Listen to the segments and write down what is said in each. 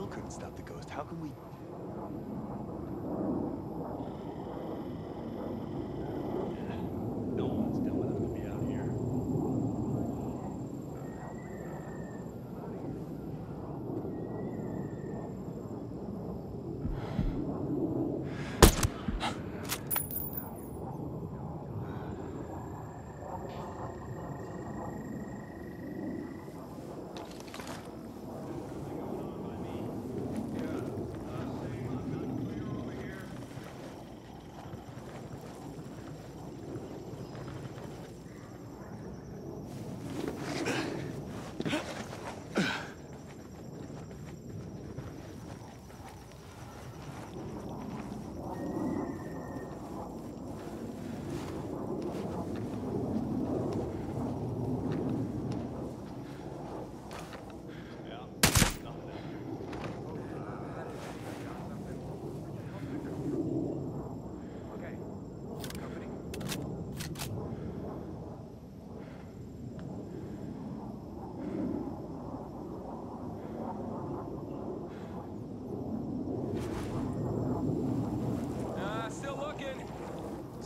still couldn't stop the ghost, how can we...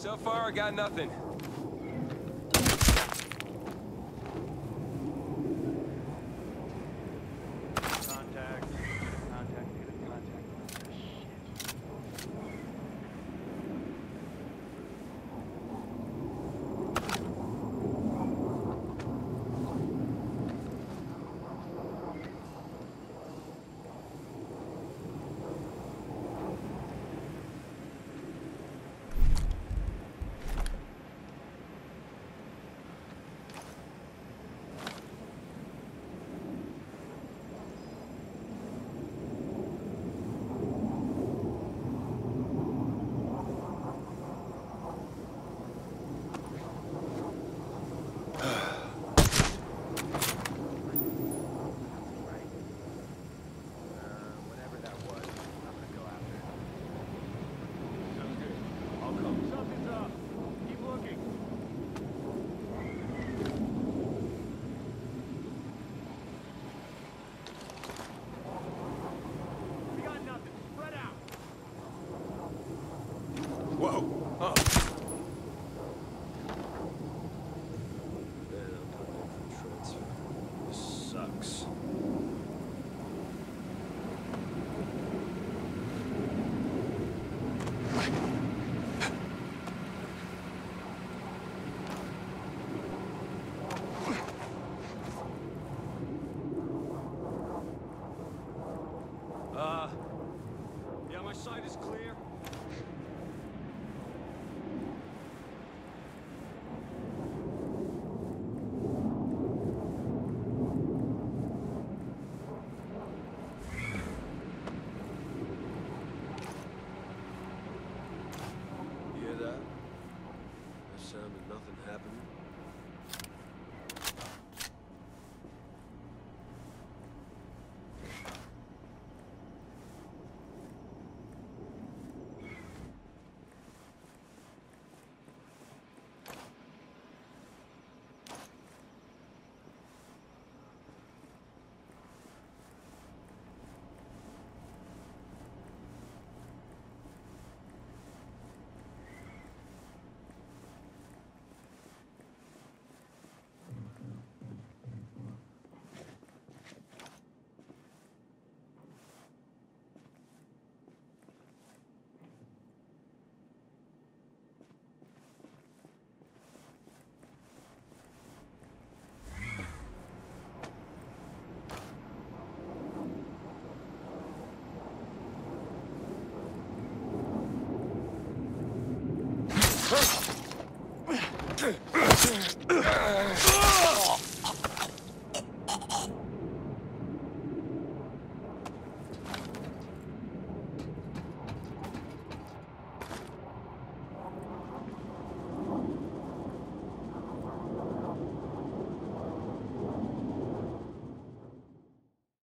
So far, I got nothing.